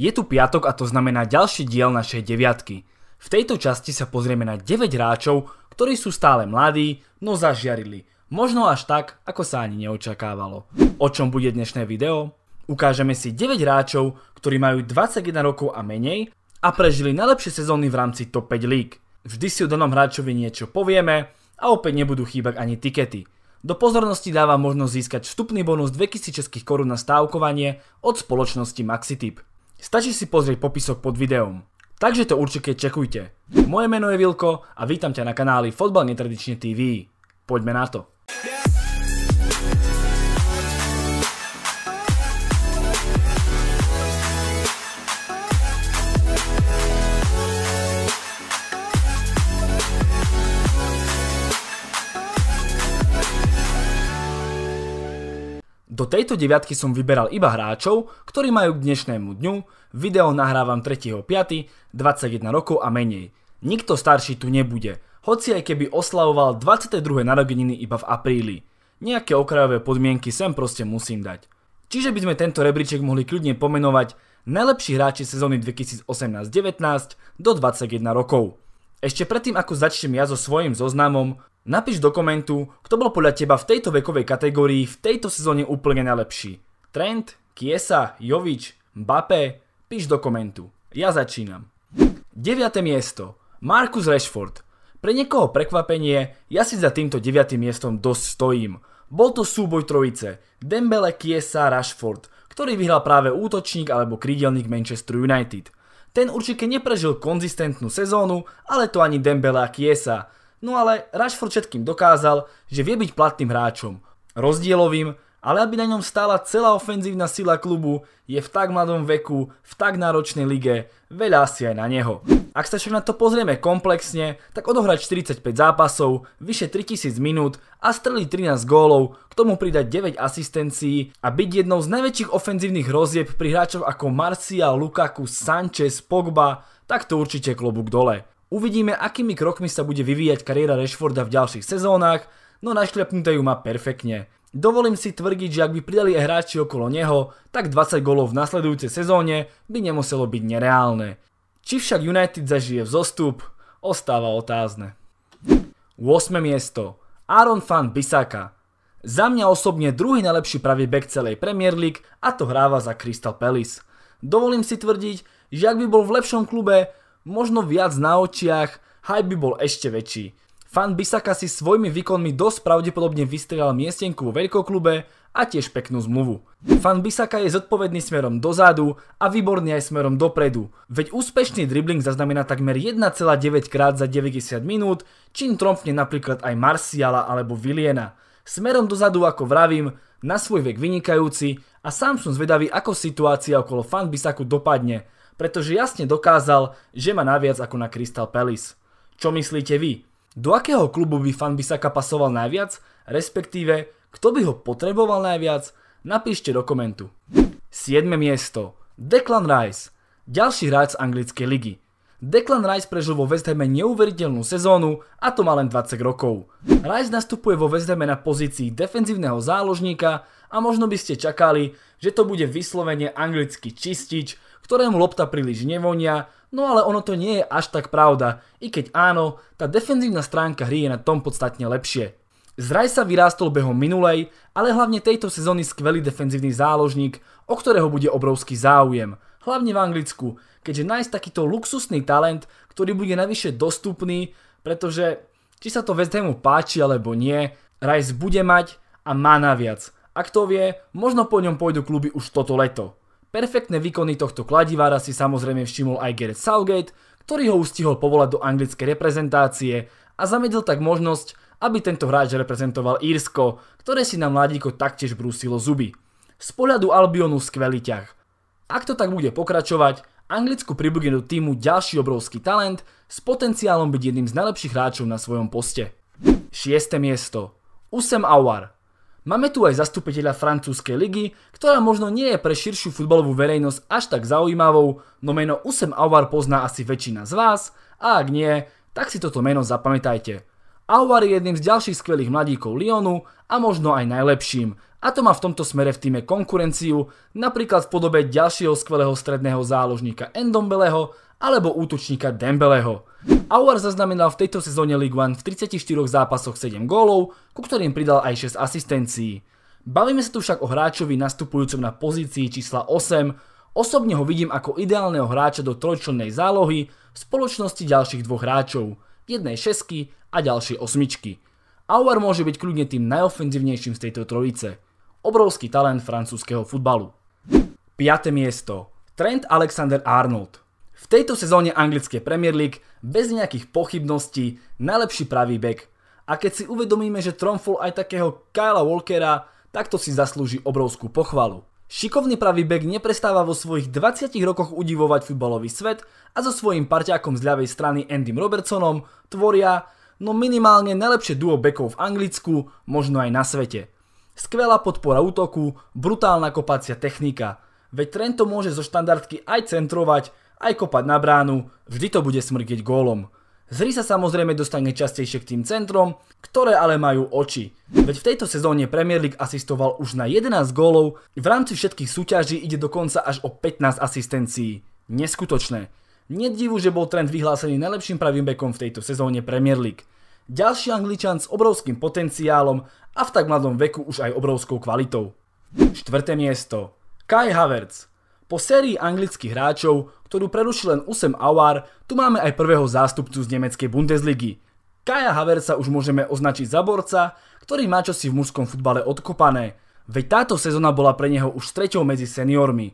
Je tu piatok a to znamená ďalší diel našej deviatky. V tejto časti sa pozrieme na 9 hráčov, ktorí sú stále mladí, no zažiarili. Možno až tak, ako sa ani neočakávalo. O čom bude dnešné video? Ukážeme si 9 hráčov, ktorí majú 21 rokov a menej a prežili najlepšie sezóny v rámci top 5 líg. Vždy si o danom hráčovi niečo povieme a opäť nebudú chýbať ani tikety. Do pozornosti dáva možnosť získať vstupný bonus 2000 českých korún na stávkovanie od spoločnosti Maxitip. Stačí si pozrieť popisok pod videom. Takže to určite čekujte. Moje meno je Vilko a vítam ťa na kanáli Fotbal Netradične TV. Poďme na to. Do tejto deviatky som vyberal iba hráčov, ktorí majú k dnešnému dňu, video nahrávam 3.5., 21 rokov a menej. Nikto starší tu nebude, hoci aj keby oslavoval 22. narodeniny iba v apríli. Nejaké okrajové podmienky sem proste musím dať. Čiže by sme tento rebríček mohli kľudne pomenovať najlepší hráči sezóny 2018-19 do 21 rokov. Ešte predtým ako začnem ja so svojím zoznamom, Napíš do komentu, kto bol podľa teba v tejto vekovej kategórii v tejto sezóne úplne najlepší. Trent, Kiesa, Jovič, Mbappé? Píš do komentu. Ja začínam. 9. miesto. Marcus Rashford. Pre niekoho prekvapenie, ja si za týmto 9. miestom dosť stojím. Bol to súboj trojice. Dembele, Kiesa, Rashford, ktorý vyhral práve útočník alebo krídelník Manchester United. Ten určite neprežil konzistentnú sezónu, ale to ani Dembele a Kiesa. No ale Rashford všetkým dokázal, že vie byť platným hráčom. Rozdielovým, ale aby na ňom stála celá ofenzívna sila klubu, je v tak mladom veku, v tak náročnej lige, veľa asi aj na neho. Ak sa však na to pozrieme komplexne, tak odohrať 45 zápasov, vyše 3000 minút a streliť 13 gólov, k tomu pridať 9 asistencií a byť jednou z najväčších ofenzívnych rozieb pri hráčoch ako Marcial, Lukaku, Sanchez, Pogba, tak to určite klobúk dole. Uvidíme, akými krokmi sa bude vyvíjať kariéra Rashforda v ďalších sezónach, no našľapnuté ju má perfektne. Dovolím si tvrdiť, že ak by pridali hráči okolo neho, tak 20 golov v nasledujúcej sezóne by nemuselo byť nereálne. Či však United zažije vzostup, ostáva otázne. 8. miesto. Aaron Fan Bisaka. Za mňa osobne druhý najlepší pravý back celej Premier League a to hráva za Crystal Palace. Dovolím si tvrdiť, že ak by bol v lepšom klube, možno viac na očiach, hype by bol ešte väčší. Fan Bisaka si svojimi výkonmi dosť pravdepodobne vystrelal miestenku vo veľkoklube a tiež peknú zmluvu. Fan Bisaka je zodpovedný smerom dozadu a výborný aj smerom dopredu, veď úspešný dribbling zaznamená takmer 1,9 krát za 90 minút, čím tromfne napríklad aj Marciala alebo Viliena. Smerom dozadu, ako vravím, na svoj vek vynikajúci a sám som zvedavý, ako situácia okolo Fan Bisaku dopadne, pretože jasne dokázal, že má naviac ako na Crystal Palace. Čo myslíte vy? Do akého klubu by fan Bisaka pasoval najviac? Respektíve, kto by ho potreboval najviac? Napíšte do komentu. 7. miesto. Declan Rice. Ďalší hráč z anglickej ligy. Declan Rice prežil vo West Hame neuveriteľnú sezónu a to má len 20 rokov. Rice nastupuje vo West Hame na pozícii defenzívneho záložníka a možno by ste čakali, že to bude vyslovene anglický čistič, ktorému lopta príliš nevonia, no ale ono to nie je až tak pravda, i keď áno, tá defenzívna stránka hry je na tom podstatne lepšie. Zraj sa vyrástol behom minulej, ale hlavne tejto sezóny skvelý defenzívny záložník, o ktorého bude obrovský záujem, hlavne v Anglicku, keďže nájsť takýto luxusný talent, ktorý bude navyše dostupný, pretože či sa to West Hamu páči alebo nie, Rice bude mať a má naviac. Ak to vie, možno po ňom pôjdu kluby už toto leto. Perfektné výkony tohto kladivára si samozrejme všimol aj Gareth Southgate, ktorý ho ustihol povolať do anglickej reprezentácie a zamedil tak možnosť, aby tento hráč reprezentoval Írsko, ktoré si na mladíko taktiež brúsilo zuby. Z pohľadu Albionu skvelý ťah. Ak to tak bude pokračovať, Anglicku pribudne do týmu ďalší obrovský talent s potenciálom byť jedným z najlepších hráčov na svojom poste. 6. miesto. Usem Awar. Máme tu aj zastupiteľa francúzskej ligy, ktorá možno nie je pre širšiu futbalovú verejnosť až tak zaujímavou, no meno Usem Aouar pozná asi väčšina z vás a ak nie, tak si toto meno zapamätajte. Aouar je jedným z ďalších skvelých mladíkov Lyonu a možno aj najlepším. A to má v tomto smere v týme konkurenciu, napríklad v podobe ďalšieho skvelého stredného záložníka Endombeleho alebo útočníka Dembeleho. Aouar zaznamenal v tejto sezóne League One v 34 zápasoch 7 gólov, ku ktorým pridal aj 6 asistencií. Bavíme sa tu však o hráčovi nastupujúcom na pozícii čísla 8, osobne ho vidím ako ideálneho hráča do trojčlennej zálohy v spoločnosti ďalších dvoch hráčov, jednej šesky a ďalšej osmičky. Aouar môže byť kľudne tým najofenzívnejším z tejto trojice. Obrovský talent francúzského futbalu. 5. miesto. Trent Alexander Arnold. V tejto sezóne anglické Premier League bez nejakých pochybností najlepší pravý back. A keď si uvedomíme, že tromfol aj takého Kyla Walkera, takto si zaslúži obrovskú pochvalu. Šikovný pravý back neprestáva vo svojich 20 rokoch udivovať futbalový svet a so svojím parťákom z ľavej strany Andym Robertsonom tvoria no minimálne najlepšie duo backov v Anglicku, možno aj na svete. Skvelá podpora útoku, brutálna kopacia technika. Veď Trento môže zo štandardky aj centrovať, aj kopať na bránu, vždy to bude smrkieť gólom. Zri sa samozrejme dostane častejšie k tým centrom, ktoré ale majú oči. Veď v tejto sezóne Premier League asistoval už na 11 gólov, v rámci všetkých súťaží ide dokonca až o 15 asistencií. Neskutočné. Nedivu, že bol trend vyhlásený najlepším pravým bekom v tejto sezóne Premier League. Ďalší angličan s obrovským potenciálom a v tak mladom veku už aj obrovskou kvalitou. Štvrté miesto. Kai Havertz. Po sérii anglických hráčov, ktorú prerušil len Usem Awar, tu máme aj prvého zástupcu z nemeckej Bundesligy. Kaja Haversa už môžeme označiť za borca, ktorý má čosi v mužskom futbale odkopané, veď táto sezóna bola pre neho už treťou medzi seniormi.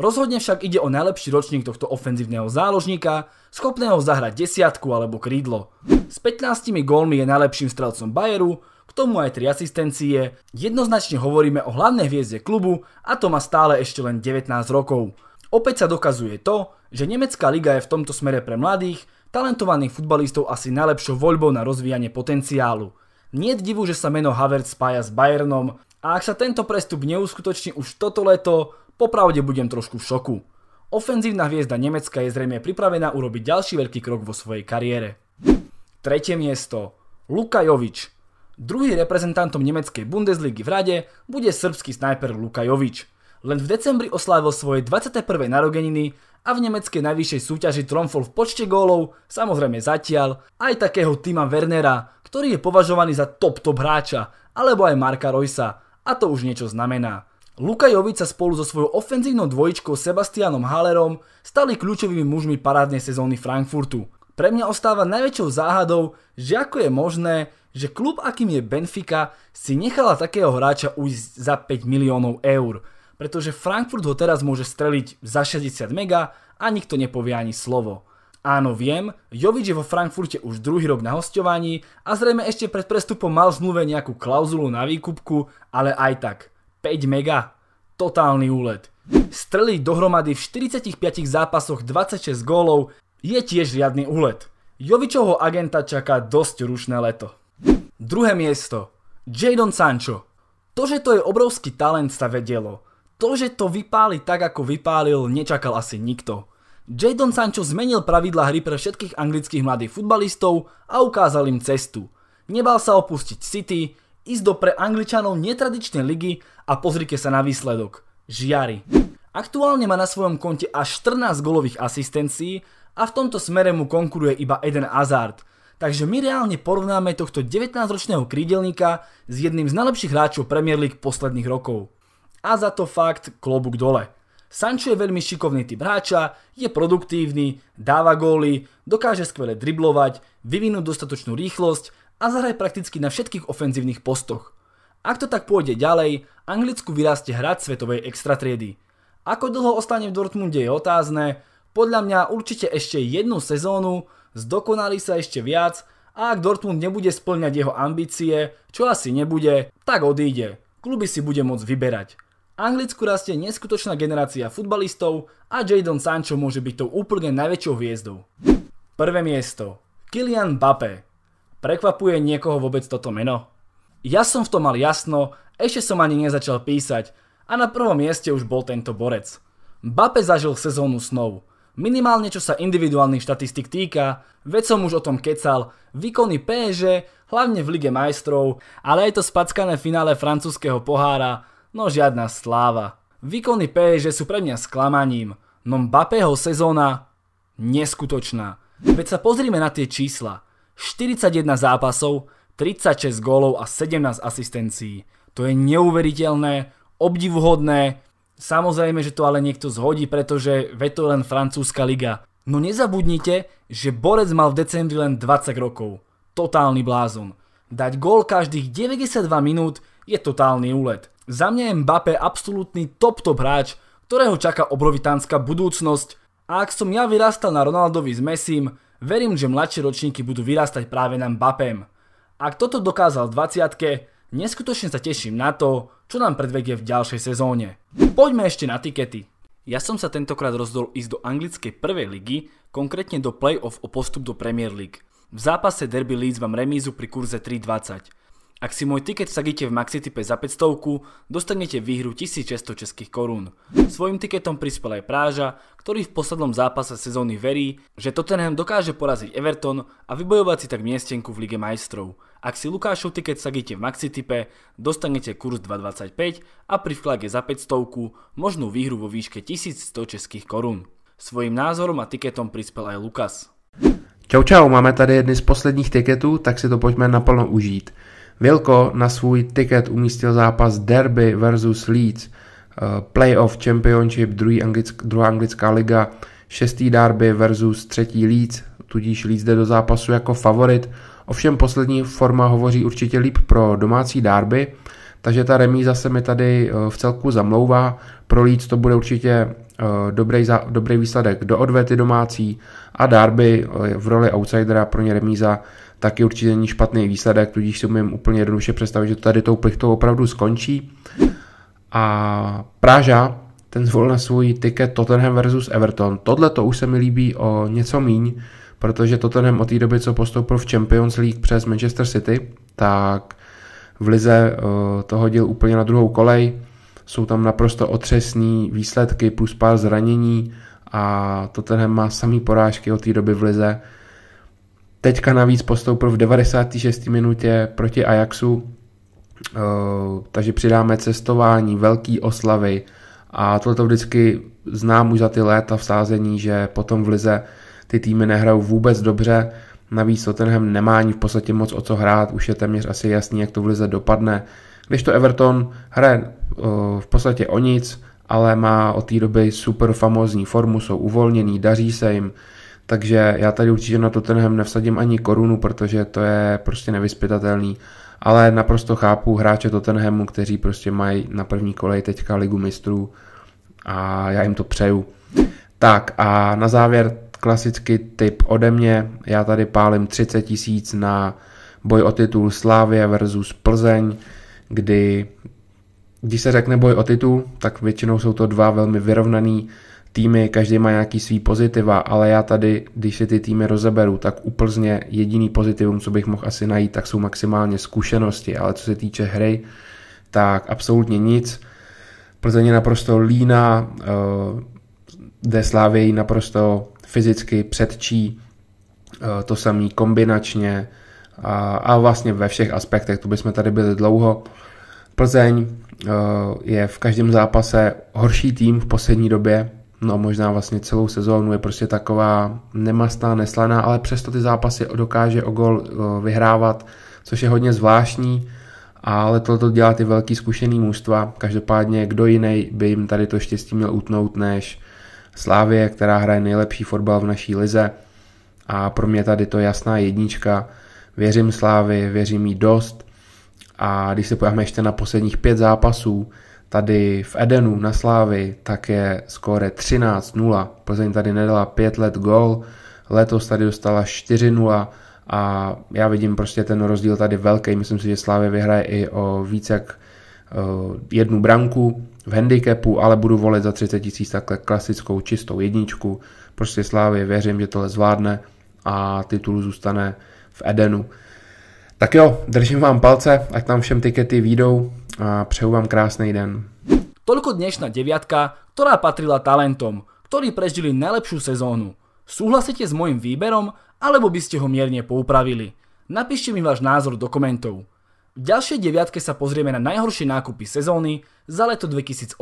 Rozhodne však ide o najlepší ročník tohto ofenzívneho záložníka, schopného zahrať desiatku alebo krídlo. S 15 gólmi je najlepším strelcom Bayeru, tomu aj 3 asistencie. Jednoznačne hovoríme o hlavnej hviezde klubu a to má stále ešte len 19 rokov. Opäť sa dokazuje to, že nemecká liga je v tomto smere pre mladých, talentovaných futbalistov asi najlepšou voľbou na rozvíjanie potenciálu. Nie divu, že sa meno Havertz spája s Bayernom a ak sa tento prestup neuskutoční už toto leto, popravde budem trošku v šoku. Ofenzívna hviezda Nemecka je zrejme pripravená urobiť ďalší veľký krok vo svojej kariére. Tretie miesto. Luka Jovič. Druhý reprezentantom nemeckej Bundesligy v rade bude srbský snajper Luka Jovič. Len v decembri oslávil svoje 21. narodeniny a v nemeckej najvyššej súťaži tromfol v počte gólov, samozrejme zatiaľ, aj takého Tima Wernera, ktorý je považovaný za top-top hráča, alebo aj Marka Roysa, a to už niečo znamená. Luka Jovič sa spolu so svojou ofenzívnou dvojičkou Sebastianom Hallerom stali kľúčovými mužmi parádnej sezóny Frankfurtu. Pre mňa ostáva najväčšou záhadou, že ako je možné, že klub akým je Benfica si nechala takého hráča ujsť za 5 miliónov eur, pretože Frankfurt ho teraz môže streliť za 60 mega a nikto nepovie ani slovo. Áno, viem, Jovič je vo Frankfurte už druhý rok na hostovaní a zrejme ešte pred prestupom mal v zmluve nejakú klauzulu na výkupku, ale aj tak, 5 mega, totálny úlet. Streliť dohromady v 45 zápasoch 26 gólov je tiež riadny úlet. Jovičovho agenta čaká dosť rušné leto. Druhé miesto. Jadon Sancho. To, že to je obrovský talent sa vedelo. To, že to vypáli tak, ako vypálil, nečakal asi nikto. Jadon Sancho zmenil pravidla hry pre všetkých anglických mladých futbalistov a ukázal im cestu. Nebal sa opustiť City, ísť do pre angličanov netradičnej ligy a pozrite sa na výsledok. Žiari. Aktuálne má na svojom konte až 14 golových asistencií a v tomto smere mu konkuruje iba Eden Hazard. Takže my reálne porovnáme tohto 19-ročného krídelníka s jedným z najlepších hráčov Premier League posledných rokov. A za to fakt klobúk dole. Sancho je veľmi šikovný typ hráča, je produktívny, dáva góly, dokáže skvele driblovať, vyvinúť dostatočnú rýchlosť a zahraj prakticky na všetkých ofenzívnych postoch. Ak to tak pôjde ďalej, Anglicku vyrastie hrať svetovej extratriedy. Ako dlho ostane v Dortmunde je otázne, podľa mňa určite ešte jednu sezónu, zdokonali sa ešte viac a ak Dortmund nebude splňať jeho ambície, čo asi nebude, tak odíde. Kluby si bude môcť vyberať. Anglicku rastie neskutočná generácia futbalistov a Jadon Sancho môže byť tou úplne najväčšou hviezdou. Prvé miesto. Kylian Mbappé. Prekvapuje niekoho vôbec toto meno? Ja som v tom mal jasno, ešte som ani nezačal písať a na prvom mieste už bol tento borec. Mbappé zažil sezónu snov. Minimálne čo sa individuálnych štatistik týka, veď som už o tom kecal, výkony PSG hlavne v Lige majstrov, ale aj to spackané finále francúzského pohára, no žiadna sláva. Výkony PSG sú pre mňa sklamaním, no Mbappého sezóna neskutočná. Veď sa pozrime na tie čísla. 41 zápasov, 36 gólov a 17 asistencií. To je neuveriteľné, obdivuhodné, samozrejme, že to ale niekto zhodí, pretože ve to len francúzska liga. No nezabudnite, že Borec mal v decembri len 20 rokov. Totálny blázon. Dať gól každých 92 minút je totálny úlet. Za mňa je Mbappé absolútny top-top hráč, ktorého čaká obrovitánska budúcnosť. A ak som ja vyrastal na Ronaldovi s Messim, verím, že mladšie ročníky budú vyrastať práve na Mbappém. Ak toto dokázal v 20 neskutočne sa teším na to, čo nám predvedie v ďalšej sezóne. Poďme ešte na tikety. Ja som sa tentokrát rozdol ísť do anglickej prvej ligy, konkrétne do play-off o postup do Premier League. V zápase Derby Leeds mám remízu pri kurze 3.20. Ak si môj tiket vsadíte v Maxitype za 500, dostanete výhru 1600 českých korún. Svojim tiketom prispel aj Práža, ktorý v poslednom zápase sezóny verí, že Tottenham dokáže poraziť Everton a vybojovať si tak miestenku v Lige majstrov. Ak si Lukášov tiket sadíte v Maxitype, dostanete kurz 2,25 a pri vklade za 500 možnú výhru vo výške 1100 českých korun. Svojím názorom a tiketom prispel aj Lukas. Čau čau, máme tady jedny z posledních tiketů, tak si to pojďme naplno užít. Vilko na svůj tiket umístil zápas Derby versus Leeds, eh, Playoff Championship, druhý anglick, druhá anglická liga, šestý Derby versus třetí Leeds, tudíž Leeds jde do zápasu jako favorit. Ovšem poslední forma hovoří určitě líp pro domácí dárby, takže ta remíza se mi tady eh, v celku zamlouvá. Pro Leeds to bude určitě eh, dobrý, dobrý výsledek do odvety domácí a Darby v roli outsidera pro ně remíza taky určitě není špatný výsledek, tudíž si umím úplně jednoduše představit, že tady tou plichtou opravdu skončí. A Praža, ten zvolil na svůj tiket Tottenham versus Everton. Tohle to už se mi líbí o něco míň, protože Tottenham od té doby, co postoupil v Champions League přes Manchester City, tak v Lize uh, to hodil úplně na druhou kolej. Jsou tam naprosto otřesní výsledky plus pár zranění a Tottenham má samý porážky od té doby v Lize. Teďka navíc postoupil v 96. minutě proti Ajaxu, uh, takže přidáme cestování, velký oslavy a tohle vždycky znám už za ty léta v sázení, že potom v Lize ty týmy nehrajou vůbec dobře, navíc Tottenham nemá ani v podstatě moc o co hrát, už je téměř asi jasný, jak to v lize dopadne. Když to Everton hraje v podstatě o nic, ale má od té doby super famózní formu, jsou uvolněný, daří se jim, takže já tady určitě na Tottenham nevsadím ani korunu, protože to je prostě nevyspytatelný, ale naprosto chápu hráče Tottenhamu, kteří prostě mají na první kolej teďka ligu mistrů a já jim to přeju. Tak a na závěr klasický typ ode mě. Já tady pálím 30 tisíc na boj o titul Slávě versus Plzeň, kdy když se řekne boj o titul, tak většinou jsou to dva velmi vyrovnaný týmy, každý má nějaký svý pozitiva, ale já tady, když si ty týmy rozeberu, tak u Plzně jediný pozitivum, co bych mohl asi najít, tak jsou maximálně zkušenosti, ale co se týče hry, tak absolutně nic. Plzeň je naprosto líná, uh, jde Slávě naprosto fyzicky předčí, eh, to samý kombinačně a, a vlastně ve všech aspektech, to bychom tady byli dlouho. Plzeň eh, je v každém zápase horší tým v poslední době, no možná vlastně celou sezónu je prostě taková nemastná, neslaná, ale přesto ty zápasy dokáže o gol vyhrávat, což je hodně zvláštní, ale toto dělá ty velký zkušený mužstva. Každopádně kdo jiný by jim tady to štěstí měl utnout než Slávě, která hraje nejlepší fotbal v naší lize a pro mě tady to jasná jednička. Věřím Slávy, věřím jí dost a když se podíváme ještě na posledních pět zápasů, tady v Edenu na Slávy, tak je skóre 13-0. Plzeň tady nedala 5 let gol, letos tady dostala 4-0 a já vidím prostě ten rozdíl tady velký. Myslím si, že Slávě vyhraje i o víc jak jednu branku v handicapu, ale budu volit za 30 tisíc takhle klasickou čistou jedničku. Prostě Slávě věřím, že tohle zvládne a titul zůstane v Edenu. Tak jo, držím vám palce, ať tam všem tikety výjdou a přeju vám krásný den. Toľko dnešná deviatka, ktorá patrila talentom, ktorí prežili najlepšiu sezónu. Súhlasíte s môjim výberom, alebo by ste ho mierne poupravili? Napíšte mi váš názor do komentov. V ďalšej deviatke sa pozrieme na najhoršie nákupy sezóny za leto 2018.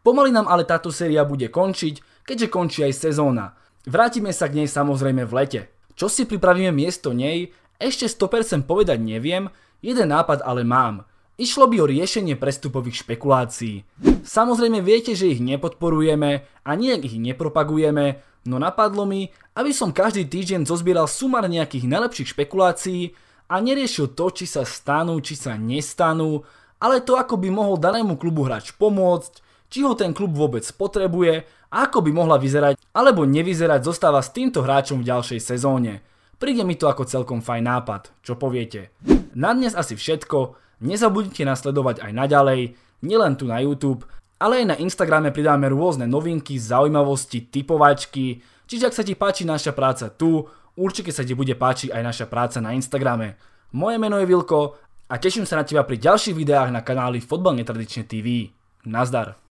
Pomaly nám ale táto séria bude končiť, keďže končí aj sezóna. Vrátime sa k nej samozrejme v lete. Čo si pripravíme miesto nej, ešte 100% povedať neviem, jeden nápad ale mám. Išlo by o riešenie prestupových špekulácií. Samozrejme viete, že ich nepodporujeme a nejak ich nepropagujeme, no napadlo mi, aby som každý týždeň zozbieral sumar nejakých najlepších špekulácií a neriešil to, či sa stanú, či sa nestanú, ale to, ako by mohol danému klubu hráč pomôcť, či ho ten klub vôbec potrebuje a ako by mohla vyzerať alebo nevyzerať zostáva s týmto hráčom v ďalšej sezóne. Príde mi to ako celkom fajn nápad, čo poviete. Na dnes asi všetko, nezabudnite nasledovať aj naďalej, nielen tu na YouTube, ale aj na Instagrame pridáme rôzne novinky, zaujímavosti, typovačky, čiže ak sa ti páči naša práca tu, určite sa ti bude páčiť aj naša práca na Instagrame. Moje meno je Vilko a teším sa na teba pri ďalších videách na kanáli Fotbal Netradične TV. Nazdar.